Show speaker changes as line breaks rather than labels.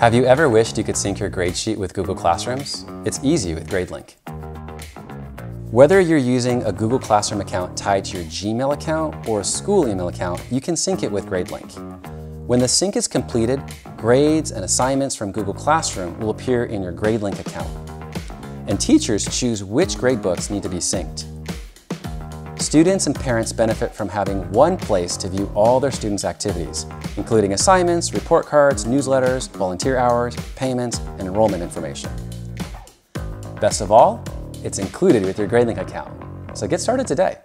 Have you ever wished you could sync your grade sheet with Google Classrooms? It's easy with GradeLink. Whether you're using a Google Classroom account tied to your Gmail account or a school email account, you can sync it with GradeLink. When the sync is completed, grades and assignments from Google Classroom will appear in your GradeLink account. And teachers choose which gradebooks need to be synced. Students and parents benefit from having one place to view all their students' activities, including assignments, report cards, newsletters, volunteer hours, payments, and enrollment information. Best of all, it's included with your GradeLink account. So get started today.